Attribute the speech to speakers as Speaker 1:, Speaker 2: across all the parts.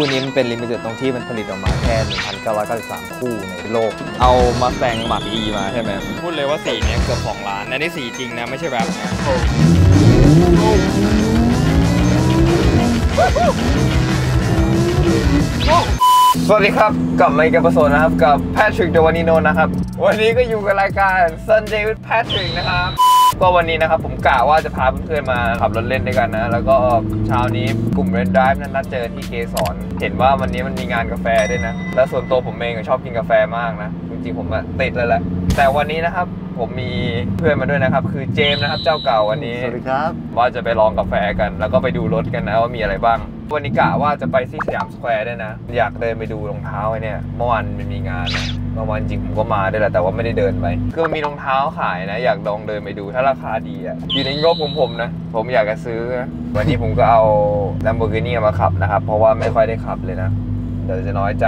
Speaker 1: คู่นี้มันเป็นลิมิเต็ดตรงที่มันผลิตออกมาแค่ 1,993 คู่ในโลก เอามาแซงหมักอีมาใช่ไหม
Speaker 2: พูดเลยว่าสีเนี้ยเกือบ2ล้านและนี่สีจริงนะ ไม่ใช่แบบนะ
Speaker 1: สวัสดีครับ กลับมาอีกกับโซนนะครับ กับแพทริกเดวานิโนนะครับ วันนี้ก็อยู่กับรายการ Sunday with Patrick นะครับ ก็วันนี้นะครับผมกะว่าจะพาเพื่อนๆมาขับรถเล่นด้วยกันนะ แล้วก็เช้านี้กลุ่ม Red Drive นั้นนัดเจอที่เกสรเห็นว่าวันนี้มันมีงานกาแฟด้วยนะ แล้วส่วนตัวผมเองก็ชอบกินกาแฟมากนะ จริงๆผมอะติดเลยแหละ แต่วันนี้นะครับผมมีเพื่อนมาด้วยนะครับ คือเจมส์นะครับ เจ้าเก่าวันนี้
Speaker 3: สวัสดีครับ
Speaker 1: ว่าจะไปลองกาแฟกัน แล้วก็ไปดูรถกันนะว่ามีอะไรบ้าง วันนี้กะว่าจะไปที่สยามสแควร์ด้วยนะ อยากเดินไปดูรองเท้าไอ้เนี่ยเมื่อวานมันมีงานนะเมื่อวานจริงผมก็มาด้วยแหละแต่ว่าไม่ได้เดินไปคือมันมีรองเท้าขายนะ อยากลองเดินไปดูถ้าราคาดีอะอยู่ในงบของผมนะ ผมอยากจะซื้อนะวันนี้ผมก็เอา Lamborghini มาขับนะครับเพราะว่าไม่ค่อยได้ขับเลยนะเดี๋ยวจะน้อยใจ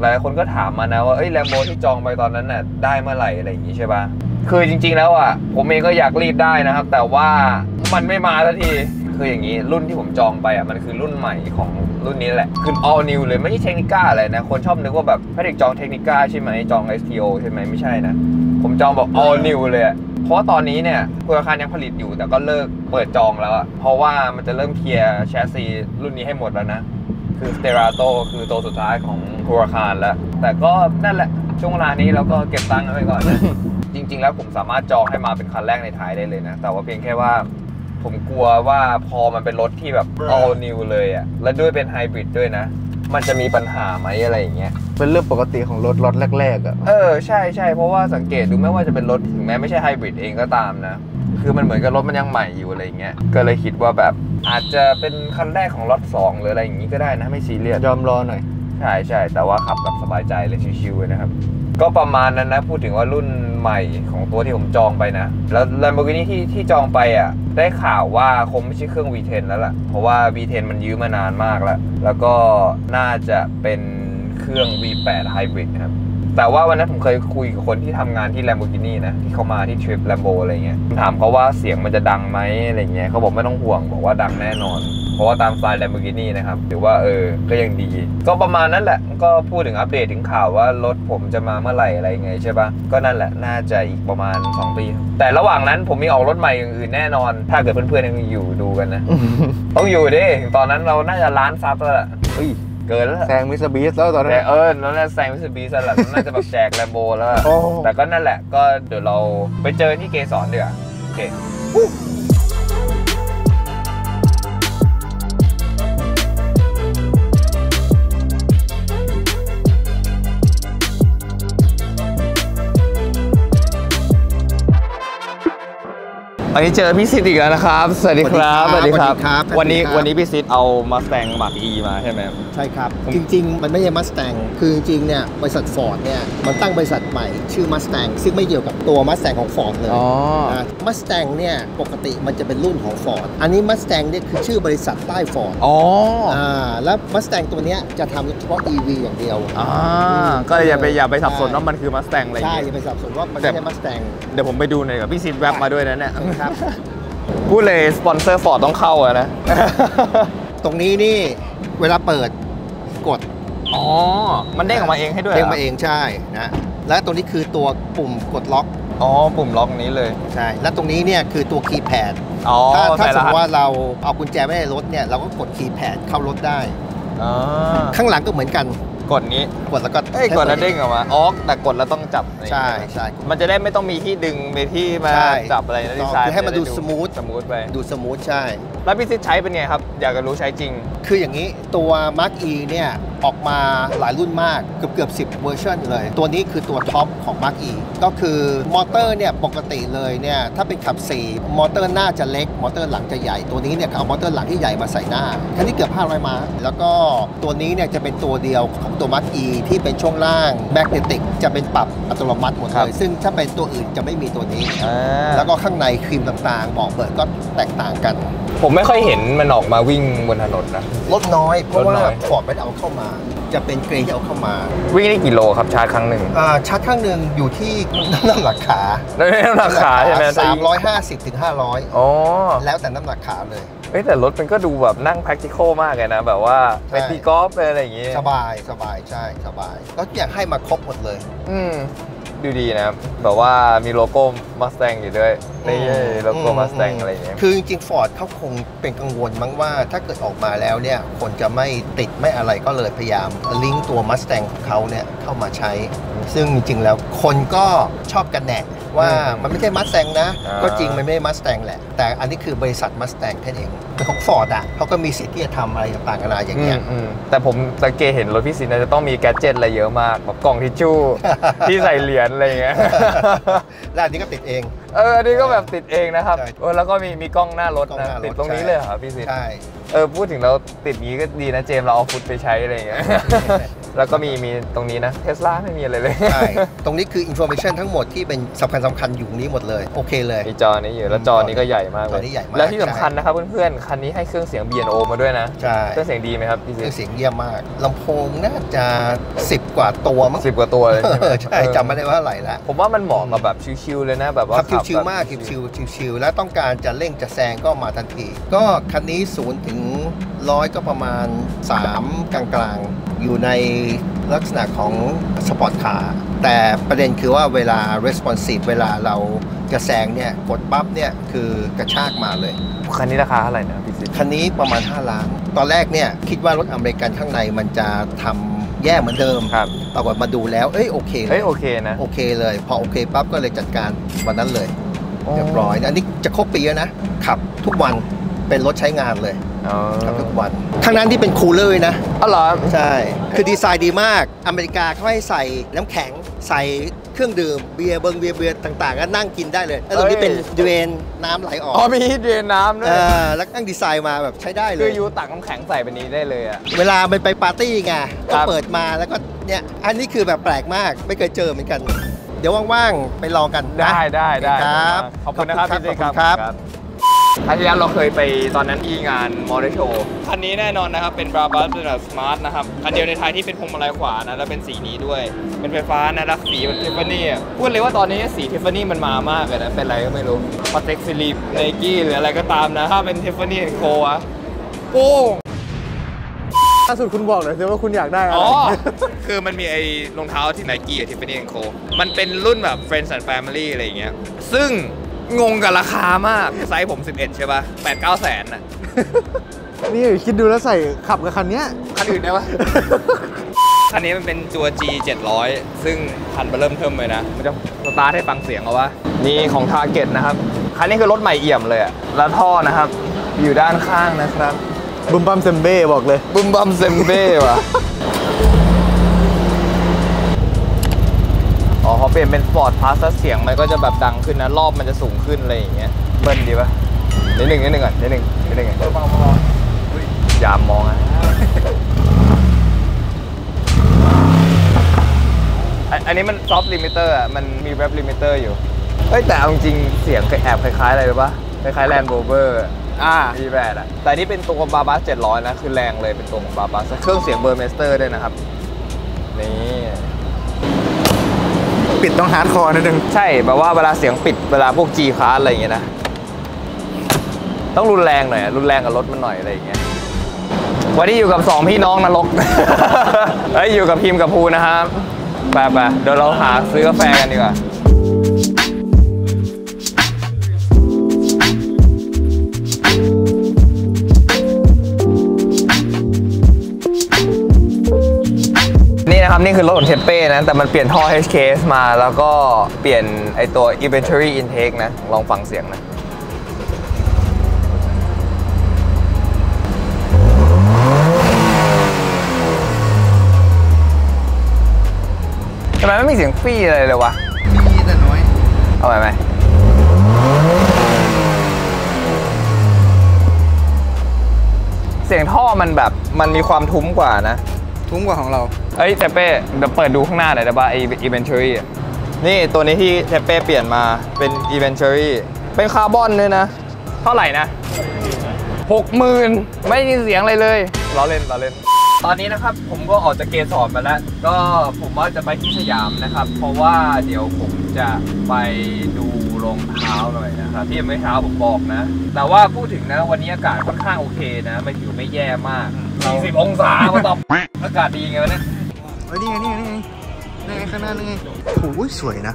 Speaker 1: หลายคนก็ถามมานะว่าเอ้ยแลมโบที่จองไปตอนนั้นน่ะได้เมื่อไหร่อะไรอย่างงี้ใช่ปะคือจริง ๆ แล้วอะผมเองก็อยากรีบได้นะครับ แต่ว่ามันไม่มาสักทีคืออย่างนี้รุ่นที่ผมจองไปอะมันคือรุ่นใหม่ของรุ่นนี้แหละคือ all new เลยไม่ใช่เทคนิก้าอะไรนะ คนชอบนึกว่าแบบแพทริกจองเทคนิก้าใช่ไหมจอง STO ใช่ไหมไม่ใช่นะ ผมจองแบบ all new เลยเพราะว่าตอนนี้เนี่ยคุณอาคารยังผลิตอยู่แต่ก็เลิกเปิดจองแล้วเพราะว่ามันจะเริ่มเคลียร์แชสซีรุ่นนี้ให้หมดแล้วนะ คือ s t e r a t o คือตัวสุดท้ายของคูราคารแล้ว แต่ก็นั่นแหละช่วงเวลานี้เราก็เก็บตังค์กันไว้ก่อนนะจริง ๆ แล้วผมสามารถจองให้มาเป็นคันแรกในไทยได้เลยนะ แต่ว่าเพียงแค่ว่า ผมกลัวว่าพอมันเป็นรถที่แบบ all new เลยอะแล้วด้วยเป็นไฮบริดด้วยนะ มันจะมีปัญหาไหมอะไรอย่างเงี้ย
Speaker 3: เป็นเรื่องปกติของรถรถแรกๆอะ
Speaker 1: เออใช่ใช่เพราะว่าสังเกตดูไม่ว่าจะเป็นรถถึงแม้ไม่ใช่ไฮบริดเองก็ตามนะ คือมันเหมือนกับรถมันยังใหม่อยู่อะไรอย่างเงี้ยก็เลยคิดว่าแบบอาจจะเป็นคันแรกของรถสองหรืออะไรอย่างงี้ก็ได้นะไม่ซีเรียส
Speaker 3: ยอมรอหน่อย
Speaker 1: ใช่ใช่แต่ว่าขับแบบสบายใจเลยชิวๆเลยนะครับ ก็ประมาณนั้นนะพูดถึงว่ารุ่นใหม่ของตัวที่ผมจองไปนะ แล้ว Lamborghini ที่ที่จองไปอะ ได้ข่าวว่าคงไม่ใช่เครื่อง V10 แล้วล่ะ เพราะว่า V10 มันยื้อมานานมากแล้ว แล้วก็น่าจะเป็นเครื่อง V8 Hybrid นะครับ แต่ว่าวันนั้นผมเคยคุยกับคนที่ทำงานที่ Lamborghini นะที่เขามาที่ทริป Lambo อะไรเงี้ยผมถามเขาว่าเสียงมันจะดังไหมอะไรเงี้ยเขาบอกไม่ต้องห่วงบอกว่าดังแน่นอน เพราะว่าตามสไตล์ Lamborghini นะครับถือว่าเออก็ยังดี ก็ประมาณนั้นแหละ ก็พูดถึงอัปเดตถึงข่าวว่ารถผมจะมาเมื่อไหร่อะไรไงใช่ปะก็นั่นแหละน่าจะอีกประมาณ 2 ปี แต่ระหว่างนั้นผมมีออกรถใหม่อย่างอื่นแน่นอน ถ้าเกิดเพื่อนๆยังอยู่ดูกันนะต้องอยู่ดิถึงตอนนั้นเราน่าจะล้านซับแล้วล่ะ
Speaker 3: เฮ้ย
Speaker 1: เกินแล้วล่ะ
Speaker 3: แซงมิสบีสแล้วตอนนั้
Speaker 1: แต่
Speaker 3: น
Speaker 1: เออแล้วน่าแซงมิสบีสลัดน่าจะแบบแจกแลมโบแล้วอะ
Speaker 3: โอ้
Speaker 1: แต่ก็นั่นแหละก็เดี๋ยวเราไปเจอที่เกสรดีกว่าโอเค อันนี้เจอพี่ซิดอีกแล้วนะครับ สวัสดีครับ
Speaker 4: สวัสดีครับ
Speaker 1: วันนี้
Speaker 4: สวัสดีครับ
Speaker 1: วันนี้พี่ซิดเอามาแซงหมักอีมาใช่ไหม
Speaker 4: ใช่ครับ จริง ๆ มันไม่ใช่มัส t ต n งคือจริงๆเนี่ยบริษัทฟอร์ดเนี่ยมันตั้งบริษัทใหม่ชื่อมัส t ต n งซึ่งไม่เกี่ยวกับตัวมัส t ต n งของฟอร์ดเลย
Speaker 3: อ๋อ
Speaker 4: มัส t ต n งเนี่ยปกติมันจะเป็นรุ่นของฟอร์ดอันนี้มัส t ต n งเนี่ยคือชื่อบริษัทใต้ฟอร์ด
Speaker 1: อ๋อ
Speaker 4: อ่าแล้วมัส t ต n งตัวเนี้ยจะทำเฉพาะ EV อย่างเดียว
Speaker 1: อ่าก็อย่าไปอย่าไปสับสนว่ามันคือ Mustang อะไรอย่าง
Speaker 4: ใช่
Speaker 1: เงี้ย
Speaker 4: อย่าไปสับสนว่ามัน
Speaker 1: แต่
Speaker 4: ไม่ใช่ Mustang
Speaker 1: เดี๋ยวผมไปดูหน่อยกับพี่ซิดแวบมาด้วยนะเนี่ย
Speaker 4: ครับ
Speaker 1: พูดเลยสปอนเซอร์ฟอร์ดต้องเข้าอะนะ
Speaker 4: ตรงนี้นี่เวลาเปิดกด
Speaker 1: อ๋อ มันเด้งออกมาเองให้ด้วยหร
Speaker 4: เด้งมาเองใช่นะและตรงนี้คือตัวปุ่มกดล็อก
Speaker 1: อ๋อ ปุ่มล็อกนี้เลย
Speaker 4: ใช่ และตรงนี้เนี่ยคือตัวคีย์แพด
Speaker 1: อ๋อ
Speaker 4: ถ้าถ้า
Speaker 1: ใส่
Speaker 4: ส
Speaker 1: ร
Speaker 4: มม
Speaker 1: หัส
Speaker 4: ติว่าเราเอากุญแจไว้ในรถเนี่ยเราก็กดคีย์แพดเข้ารถได้
Speaker 1: อ๋อ
Speaker 4: ข้างหลังก็เหมือนกัน
Speaker 1: กดนี้
Speaker 4: กดแล้วก็
Speaker 1: เอ้ยกดแล้วเด้งออกมาอ๋อแต่กดแล้วต้องจับนี่
Speaker 4: ใช่ใช่
Speaker 1: มันจะได้ไม่ต้องมีที่ดึงมีที่มา
Speaker 4: ใช่
Speaker 1: จับอะไรนะ
Speaker 4: ถู
Speaker 1: ดี
Speaker 4: กต้อง
Speaker 1: ไซน์
Speaker 4: คือให้มันดู
Speaker 1: จะไส
Speaker 4: มูท
Speaker 1: สมูทไป
Speaker 4: ดูsmooth ใช่
Speaker 1: แล้วพี่ซิดใช้เป็นไงครับ อยากจะรู้ใช้จริง
Speaker 4: คืออย่างนี้ตัว Mark E เนี่ยออกมาหลายรุ่นมากเกือบเกือบ10เวอร์ชันเลย ตัวนี้คือตัวท็อปของ Mark E ก็คือมอเตอร์เนี่ยปกติเลยเนี่ยถ้าเป็นขับ 4 มอเตอร์หน้าจะเล็ก มอเตอร์หลังจะใหญ่ ตัวนี้เนี่ยเขาเอามอเตอร์หลังที่ใหญ่มาใส่หน้าคันนี้เกือบ500ม้าแล้วก็ตัวนี้เนี่ยจะเป็นตัวเดียวของตัว Mark E ที่เป็นช่วงล่าง magnetic จะเป็นปรับอัตโนมัติหมดเลย
Speaker 1: ครั
Speaker 4: เล
Speaker 1: บ
Speaker 4: ซึ่งถ้าเป็นตัวอื่นจะไม่มีตัวนี้
Speaker 1: อ่า
Speaker 4: แล้วก็ข้างในครีมต่างๆบอกเบิดก็แตกต่างกัน
Speaker 1: ผมไม่ค่อยเห็นมันออกมาวิ่งบนถนนนะ
Speaker 4: ลดน้อย เพราะ
Speaker 1: ลด
Speaker 4: ว่า
Speaker 1: น้อย
Speaker 4: ฟอร์ดไม่ได้เอาเข้ามา จะเป็นเกรย์ที่เอาเข้ามา
Speaker 1: วิ่งได้กี่โลครับชาร์จครั้งหนึ่ง
Speaker 4: อ่าชาร์จข้างหนึ่งอยู่ที่น้ำหนักขา
Speaker 1: แล้วนี่น้ำหนักขาใช่ไหม
Speaker 4: สามร้อยห้าสิบถึงห้าร้อย
Speaker 1: อ๋อ
Speaker 4: แล้วแต่น้ำหนักขาเลย
Speaker 1: เฮ้ยแต่รถมันก็ดูแบบนั่ง practical มากเลยนะ แบบว่าไป
Speaker 4: ใช่
Speaker 1: ตีกอล์ฟไปอะไรอย่างงี้
Speaker 4: สบายสบายใช่สบาย ก็อยากให้มาครบหมดเลย
Speaker 1: อืม ดูดีนะแบบว่ามีโลโก้มาส t ต n อยู่ด้วยนี่โลโก้มาส t ต n อะไรอย่างเงี้ย
Speaker 4: คือจริงๆฟอร์ดเขาคงเป็นกังวลมั้งว่า ถ้าเกิดออกมาแล้วเนี่ยคนจะไม่ติดไม่อะไรก็เลยพยายามลิงก์ตัว Mustang ของเขาเนี่ยเข้ามาใช้ ซึ่งจริงๆแล้วคนก็ชอบกันแหนกว่า
Speaker 1: อืม
Speaker 4: มันไม่ใช่ Mustang นะ
Speaker 1: อ่า
Speaker 4: ก็จริงมันไม่ใช่ Mustang แหละ แต่อันนี้คือบริษัท Mustang แค่นั้นเองแต่ของ Ford อะเขาก็มีสิทธิ์ที่จะทำอะไรต่างๆกันานาอย่างเงี้ย
Speaker 1: อืมแต่ผมสังเกตเห็นรถพี่ซินนะจะต้องมี gadget อะไรเยอะมากแบบกล่องทิชชู่ที่ใส่เหรียญอะไรอย่างเงี้ย
Speaker 4: แล้วอันนี้ก็ติดเอง
Speaker 1: เอออันนี้ก็แบบติดเองนะครับ
Speaker 4: ใช่
Speaker 1: เออแล้วก็มีมีกล้องหน้ารถ
Speaker 4: กล้อง
Speaker 1: นะ
Speaker 4: หน้ารถ
Speaker 1: ติดตรงนี้
Speaker 4: ใช่
Speaker 1: เลยเหรอครับพี่ซิน
Speaker 4: ใช่
Speaker 1: เออพูดถึงเราติดนี้ก็ดีนะเจมส์เราเอาฟุตไปใช้อะไรอย่างเงี้ย แล้วก็มีมีตรงนี้นะเทสลาไม่มีอะไรเลย
Speaker 4: ใช่ ตรงนี้คืออินโฟ a t ชันทั้งหมดที่เป็นสำคัญสำคัญๆอยู่นี้หมดเลย โอเคเลย
Speaker 1: มีจอนี้อยู่ แล้วจอนี้ก็ใหญ่มากเล
Speaker 4: จอยนี้ใหญ่มาก
Speaker 1: แล้วที่สำคัญนะครับเพื่อนๆ คันนี้ให้เครื่องเสียง B&O มาด้วยนะ
Speaker 4: ใช่
Speaker 1: เครื่องเสียงดีไหมครับพี่
Speaker 4: เค
Speaker 1: ซิ
Speaker 4: รื่องเสียงเยี่ยมมากลำโพงน่าจะ 10 กว่าตัวมั้ง
Speaker 1: สิบกว่าตัวเลยใช่ไหม
Speaker 4: เออใช่
Speaker 1: เออ
Speaker 4: จำไม่ได้ว่าเท่าไหร่ละ
Speaker 1: ผมว่ามันเหมาะกับแบบชิลๆเลยนะแบบว่า
Speaker 4: ขับ
Speaker 1: ขั
Speaker 4: ชิว
Speaker 1: แบบ
Speaker 4: ๆมากชิวๆชิวๆแล้วต้องการจะเร่งจะแซงก็มาทันที ก็คันนี้ศูนย์ถึงร้อยก็ประมาณ 3 กลางๆอยู่ในลักษณะของ sports car แต่ประเด็นคือว่าเวลา responsive เวลาเราจะแซงเนี่ยกดปั๊บเนี่ยคือกระชากมาเลย
Speaker 1: คันนี้ราคาเท่าไหร่นะพี่ซิ
Speaker 4: คันนี้ประมาณ 5 ล้าน ตอนแรกเนี่ยคิดว่ารถอเมริกันข้างในมันจะทำแย่เหมือนเดิม
Speaker 1: ครับ
Speaker 4: ปรากฏมาดูแล้ว เอ้ยโอเคเล
Speaker 1: เฮ้ย
Speaker 4: ย
Speaker 1: โอเคนะ
Speaker 4: โอเคเลย พอโอเคปั๊บก็เลยจัดการวันนั้นเลยเรียบร้อยอันนี้จะครบปีแล้วนะขับทุกวัน เป็นรถใช้งานเลย
Speaker 1: อ๋อ
Speaker 4: ขับทุกวันข้างนั้นที่เป็น cooler นะ
Speaker 1: อ๋อเหรอ
Speaker 4: ใช่ คือดีไซน์ดีมากอเมริกาเขาให้ใส่น้ำแข็งใส่เครื่องดื่มเบียร์เบิงเบียร์เบียร์ต่างๆก็นั่งกินได้เลยแล้วตรงนี้เป็นdrain น้ำไหลออก
Speaker 1: อ๋อมี drain น้ำด้ว
Speaker 4: ยแล้วนั่งดีไซน์มาแบบใช้ได้เลย
Speaker 1: คื
Speaker 4: อ
Speaker 1: อยู่ ตักน้ำแข็งใส่ไปนี้ได้เลยอะ
Speaker 4: เวลามันไปปาร์ตี้ไง
Speaker 1: ค
Speaker 4: ก็
Speaker 1: รับ
Speaker 4: เปิดมาแล้วก็เนี่ยอันนี้คือแบบแปลกมากไม่เคยเจอเหมือนกัน เดี๋ยวว่างๆไปลองกันนะ
Speaker 1: ได้ได้ได้
Speaker 4: ครับ
Speaker 1: ขอบคุณนะครับ
Speaker 4: ขอบ
Speaker 1: พี่
Speaker 4: คุณ
Speaker 1: ซิ
Speaker 4: ครับ
Speaker 1: ครั้งที่แล้วเราเคยไปตอนนั้นที่งานมอเตอร์โชว์
Speaker 2: คันนี้แน่นอนนะครับ เป็น Brabus เป็นแบบ Smart นะครับคันเดียวในไทยที่เป็นพวงมาลัยขวานะ แล้วเป็นสีนี้ด้วย เป็นไฟฟ้านะแล้วสีมันทิฟฟานี่อะพูดเลยว่าตอนนี้สีทิฟฟานี่มันมามากเลยนะ เป็นอะไรก็ไม่รู้ Patek Philippe Nike หรืออะไรก็ตามนะ ถ้าเป็น Tiffany & Co.อะโป้ง
Speaker 3: ล่าสุดคุณบอกหน่อยสิว่าคุณอยากได้อะไร
Speaker 2: อ๋อ คือมันมีไอ้รองเท้าที่ไนกี้กับ Tiffany & Co. มันเป็นรุ่นแบบ Friends and Family อะไรอย่างเงี้ย ซึ่ง งงกับราคามาก ไซส์ผม 11 ใช่ป่ะ8 9แสนน่ะ
Speaker 3: นี่คิดดูแล้วใส่ขับกับคันเนี้ย
Speaker 2: คันอื่นได้ปะ คันนี้มันเป็นตัว G 700 ซึ่งคันเบอร์เริ่มเทิมเลยนะ มันจะสตาร์ทให้ฟังเสียงเอาวะ
Speaker 1: นี่ของทาร์เก็ตนะครับ คันนี้คือรถใหม่เอี่ยมเลยอะแล้วท่อนะครับ อยู่ด้านข้างนะครับ
Speaker 3: บุมบัมเซมเบ้บอกเลย
Speaker 1: บึมบัมเซมเบ้ว่ะ อ๋อ เขาเปลี่ยนเป็น Sport Plus เสียงมันก็จะแบบดังขึ้นนะรอบมันจะสูงขึ้นอะไรอย่างเงี้ยเบิ้ลดีปะนิดหนึ่งนิดหนึ่งก่อนนิดหนึ่งนิดหนึ่งก่อนอย่ามองอะอันอันนี้มัน soft limiter อะมันมี rev limiter อยู่เฮ้ยแต่เอาจริงๆเสียงแอบคล้ายๆอะไรรู้ปะคล้ายๆ Land Rover อ่ามี badge อะแต่นี่เป็นตัว Brabus 700นะคือแรงเลยเป็นตัวของ Brabus เครื่องเสียง Burmester ด้วยนะครับนี่
Speaker 3: ปิดต้อง hardcore นิดนึง
Speaker 1: ใช่แบบว่าเวลาเสียงปิดเวลาพวก G คาร์อะไรอย่างเงี้ยนะ ต้องรุนแรงหน่อยอะรุนแรงกับรถมันหน่อยอะไรอย่างเงี้ยวันนี้อยู่กับ 2 พี่น้องนรกเฮ้ยอยู่กับพิมพ์กับภูนะครับไปไปเดี๋ยวเราหาซื้อกาแฟกันดีกว่า นี่นะครับ นี่คือรถของเทปเป้นะ แต่มันเปลี่ยนท่อ HKS มาแล้วก็เปลี่ยนไอตัว inventory intake นะ ลองฟังเสียงนะทำไมไม่มีเสียงฟี่อะไรเลยวะ
Speaker 3: มีแต่น้อย
Speaker 1: เอาไปไหมเสียงท่อมันแบบมันมีความทุ้มกว่านะ
Speaker 3: ทุ้มกว่าของเรา
Speaker 1: เอ้ยเทเป้เดี๋ยวเปิดดูข้างหน้าหน่อยได้ป่ะไอ eventuary อะนี่ตัวนี้ที่เทเป้เปลี่ยนมาเป็น eventuary เป็นคาร์บอนด้วยนะ เท่าไหร่นะหกหมื่นไม่มีเสียงอะไรเลยล้อเล่นล้อเล่น ตอนนี้นะครับผมก็ออกจากเกสรมาแล้ว ก็ผมว่าจะไปที่สยามนะครับ เพราะว่าเดี๋ยวผมจะไปดูรรองเท้าหน่อยนะครับที่ยังไม่เท้าผมบอกนะ แต่ว่าพูดถึงนะวันนี้อากาศค่อนข้างโอเคนะ ไม่ถือไม่แย่มาก 40องศามาตอบอากาศดีไงวะเนี่ย
Speaker 3: เฮ้ยนี่ไงนี่ไงนี่ไงนี่ไงข้างหน้านี่ไงโอ้ยสวยนะ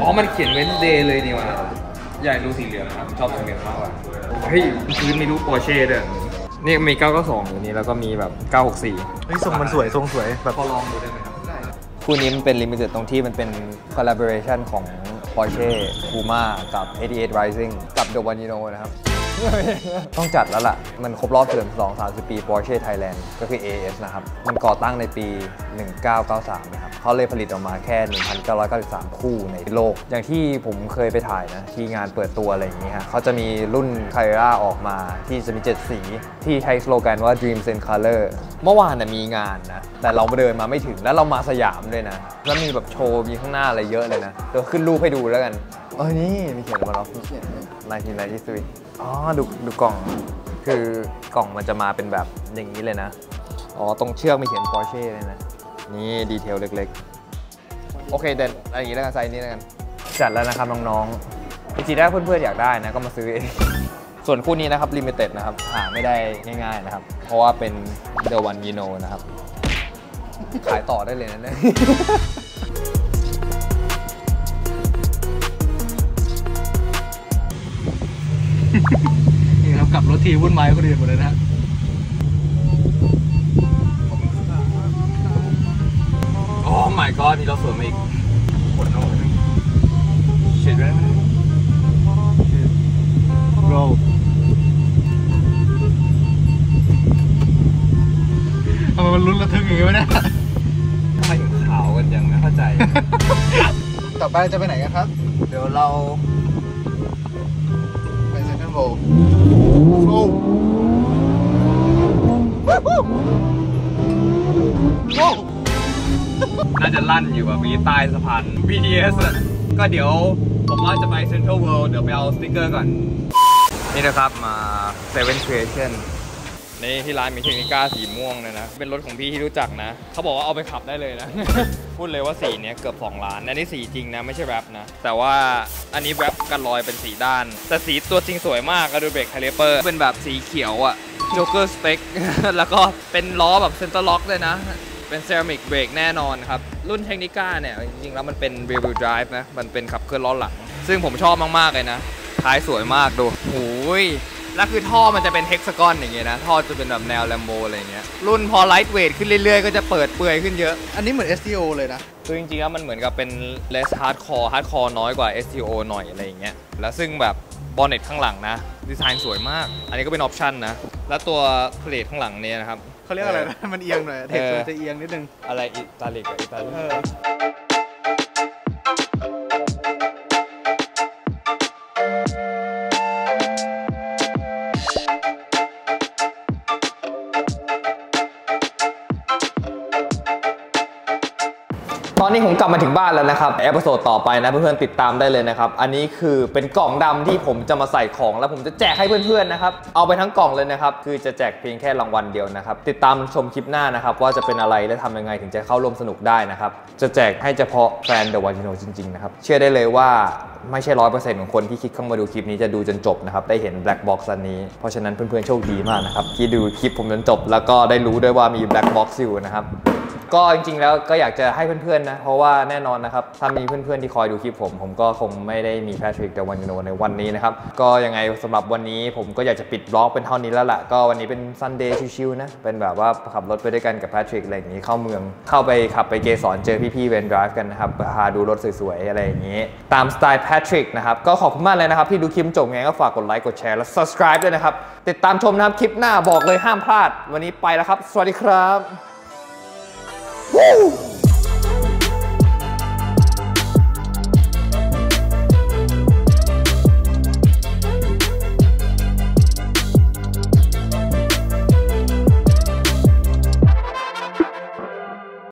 Speaker 1: อ๋อมันเขียนเว้นเดย์เลยนี่วะอยากดูสีเหลืองครับชอบสีเหลืองมากกว่าเฮ้ยพื้นมีรูปปอร์เช่ด้วยนี่มี 992 อยู่นี่แล้วก็มีแบบ 964
Speaker 3: เฮ้ยทรงมันสวยทรงสวยแบบ
Speaker 1: พอลองดูได้ไหมครับคู่นี้มันเป็น limited ตรงที่มันเป็น collaboration ของ Porsche Puma กับ88 Rising กับ The One You Know นะครับ ต้องจัดแล้วล่ะ มันครบรอบเฉลิมฉลอง 30 ปี Porsche Thailand ก็คือ AS นะครับ มันก่อตั้งในปี 1993 นะครับเขาเลยผลิตออกมาแค่ 1,993 คู่ในโลก อย่างที่ผมเคยไปถ่ายนะ ที่งานเปิดตัวอะไรอย่างนี้ฮะเขาจะมีรุ่น c a r r e r a ออกมาที่จะมี 7 สี ที่ใช้สโลแกนว่า Dreams in Color เมื่อวานนะมีงานนะ แต่เราเดินมาไม่ถึงแล้วเรามาสยามด้วยนะ แล้วมีแบบโชว์มีข้างหน้าอะไรเยอะเลยนะเดี๋ยวขึ้นรูปให้ดูแล้วกันเออนี่มีเขียนมาแล้ว1993 อ๋อดูดูกล่องคือกล่องมันจะมาเป็นแบบอย่างนี้เลยนะ อ๋อ ตรงเชือกมีเขียน Porsche เลยนะ นี่ detail เล็กๆ โอเคเด่นอะไรอย่างนี้แล้วกันไซส์นี้แล้วกัน จัดแล้วนะครับน้องๆจริงๆถ้าเพื่อนๆอยากได้นะก็มาซื้อเอง ส่วนคู่นี้นะครับ limited นะครับหาไม่ได้ง่ายๆนะครับ เพราะว่าเป็น The One You Know นะครับ ขายต่อได้เลยนะเนี่ย
Speaker 3: นี่ครับกลับรถทีวุ่นวายก็เรียนหมดเลยนะ
Speaker 1: โอ้ my god นี่เราสวนมาอีกขนโอ้ยเฉียดไปแล้ว
Speaker 3: โรทำไมมันลุ้นระทึกอย่างงี้วะเนี่ย
Speaker 1: ทำไมถึงขาวกันยังไม่เข้าใจ
Speaker 3: ต่อไปจะไปไหนกันครับ
Speaker 1: เดี๋ยวเรา
Speaker 3: Flow. Flow. น่า
Speaker 1: จะลั่นอยู่แบบมีใต้สะพาน BTS อะก็เดี๋ยวผมว่าจะไป Central World เดี๋ยวไปเอาสติ๊กเกอร์ก่อน นี่นะครับมา Seven Creation
Speaker 2: นี่ที่ร้านมี Tecnica สีม่วงเลยนะ เป็นรถของพี่ที่รู้จักนะ เขาบอกว่าเอาไปขับได้เลยนะ พูดเลยว่าสีเนี้ยเกือบ 2 ล้าน อันนี้สีจริงนะ ไม่ใช่ wrap นะ แต่ว่าอันนี้ wrap กันรอยเป็นสีด้าน แต่สีตัวจริงสวยมากก็ดู brake caliper เป็นแบบสีเขียวอะ Joker spec แล้วก็เป็นล้อแบบ center lock เลยนะ เป็น ceramic brake แน่นอนครับ รุ่น Tecnica เนี่ย จริงๆแล้วมันเป็น rear wheel drive นะ มันเป็นขับเคลื่อนล้อหลัง ซึ่งผมชอบมากๆเลยนะ ท้ายสวยมากดูโอ้ย แล้วคือท่อมันจะเป็น hexagon อย่างเงี้ยนะ ท่อจะเป็นแบบแนว Lambo อะไรเงี้ย รุ่นพอ lightweight ขึ้นเรื่อยๆ ก็จะเปิดเปื่อยขึ้นเยอะ
Speaker 3: อันนี้เหมือน STO เลยนะ
Speaker 2: คือจริงๆแล้วมันเหมือนกับเป็น less hardcore hardcore น้อยกว่า STO หน่อยอะไรอย่างเงี้ย แล้วซึ่งแบบ bonnet ข้างหลังนะ ดีไซน์สวยมาก อันนี้ก็เป็น option นะ แล้วตัว plate ข้างหลังเนี่ยนะครับ
Speaker 3: เขาเรียกอะไรนะ มันเอียงหน่อยเทค
Speaker 2: เออ
Speaker 3: มันจะเอียงนิดนึง
Speaker 2: อะไร italic อะ italic นี้ผมกลับมาถึงบ้านแล้วนะครับ episode ต่อไปนะเพื่อนๆติดตามได้เลยนะครับ อันนี้คือเป็นกล่องดำที่ผมจะมาใส่ของ แล้วผมจะแจกให้เพื่อนๆนะครับ เอาไปทั้งกล่องเลยนะครับ คือจะแจกเพียงแค่รางวัลเดียวนะครับ ติดตามชมคลิปหน้านะครับ ว่าจะเป็นอะไรและทำยังไงถึงจะเข้าร่วมสนุกได้นะครับ จะแจกให้เฉพาะแฟน The One You Know จริงๆนะครับ เชื่อได้เลยว่าไม่ใช่ร้อยเปอร์เซ็นต์ของคนที่คลิกเข้ามาดูคลิปนี้จะดูจนจบนะครับ ได้เห็น Black Box อันนี้ เพราะฉะนั้นเพื่อนๆโชคดีมากนะครับที่ดูคลิปผมจนจบ แล้วก็ได้รู้ด้วยว่ามี Black Box อยู่นะครับ ก็จริงๆแล้วก็อยากจะให้เพื่อนๆนะ เพราะว่าแน่นอนนะครับ ถ้ามีเพื่อนๆที่คอยดูคลิปผม ผมก็คงไม่ได้มี Patrick The One You Know ในวันนี้นะครับ ก็ยังไงสำหรับวันนี้ผมก็อยากจะปิด vlog เป็นเท่านี้แล้วล่ะ ก็วันนี้เป็น Sunday ชิวๆนะ เป็นแบบว่าขับรถไปด้วยกันกับแพทริกอะไรอย่างนี้เข้าเมือง เข้าไปขับไปเกสรเจอพี่ๆเวนดรฟ์กันนะครับพาดูรถสวยๆอะไรอย่างนี้ ตามสไตล์แพทริกนะครับ ก็ขอบคุณมากเลยนะครับที่ดูคลิปจบไงก็ฝากกดไลค์กดแชร์และ subscribe ด้วยนะครับ ติดตามชมนะครับคลิปหน้าบอกเลยห้ามพลาด วันนี้ไปแล้วครับ สวัสดีครับ Woo!